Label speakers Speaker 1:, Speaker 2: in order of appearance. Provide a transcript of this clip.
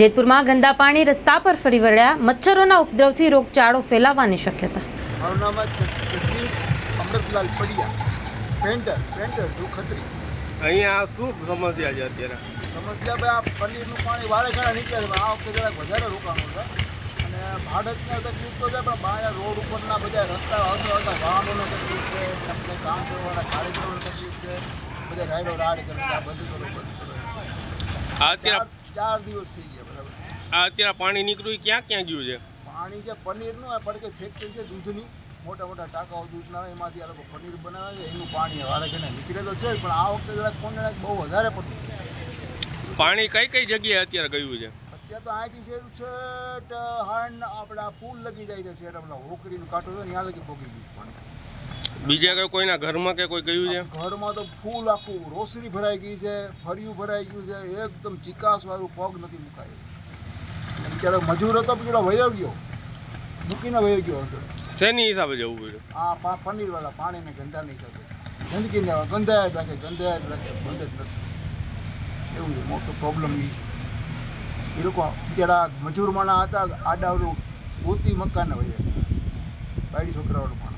Speaker 1: જેતપુરમાં ગંદા પાણી રસ્તા પર ફરી વળ્યા. મચ્છરોના ઉપદ્રવથી રોગચાળો ફેલાવાની શક્યતા.
Speaker 2: મારું નામ અમૃતલાલ પડિયા. Painter painter Khatri.
Speaker 3: અહીંયા શું સમસ્યા છે અત્યારે?
Speaker 2: સમસ્યા ભાઈ આ પનીરનું પાણી વારે ઘણા નીકળે છે. પણ આ વખતે જરાક વધારે રોકાણું છે. અને ભારતને તકલીફ તો છે પણ બહાર રોડ ઉપરના બધા રસ્તા આવતા આવતા વાહનોને તકલીફ છે આપણે કામ કરવાના કાર્યક્રમોને તકલીફ છે. બધા રાઈડો રાડ કરે આ બધું ચાર
Speaker 3: અત્યારે
Speaker 2: ચાર દિવસ થઈ ગયા બરાબર.
Speaker 3: આ અત્યારે પાણી નીકળ્યું ક્યાં ક્યાં ગયું છે?
Speaker 2: પાણી જે પનીરનું આ પડકે ફેક્ટરી છે દૂધની. મોટા મોટા ટાંકાઓ દૂધના એમાંથી આ લોકો પનીર બનાવે છે. એનું પાણી વારે ઘણે નીકળે તો છે પણ આ વખતે જરાક કોને બહુ વધારે પડતું
Speaker 3: પાણી કઈ કઈ જગ્યાએ અત્યારે ગયું છે?
Speaker 2: અત્યારે તો અહીંથી છે છેટ હાણ આપણા પુલ લગી જાય છે છેટ આપણા હોકરીનું કાંટો છે ત્યાં લગી પોગી ગયું પાણી.
Speaker 3: બીજા કઈ કોઈના ઘરમાં કે કોઈ ગયું છે?
Speaker 2: ઘરમાં તો ફૂલ આખું રોસરી ભરાઈ ગઈ છે ફર્યું ભરાઈ ગયું છે એકદમ ચિકાસવાળું પગ નથી મુકાયું. અને મજૂર હતો પેલો વયો ગયો. મૂકીને વયો ગયો હતો.
Speaker 3: શેની હિસાબે જવું પડ્યું?
Speaker 2: આ પા પનીરવાળા પાણીને ગંધાની હિસાબે. ગંદકીને ગંધાય જ રાખે ગંધાય જ રાખે બંધ જ નથી એવું મોટો પ્રોબ્લેમ એ એ લોકો બિચારા મજૂર માણા હતા આડાવરું ગોતી મકાન હોય બાયડી પાણી.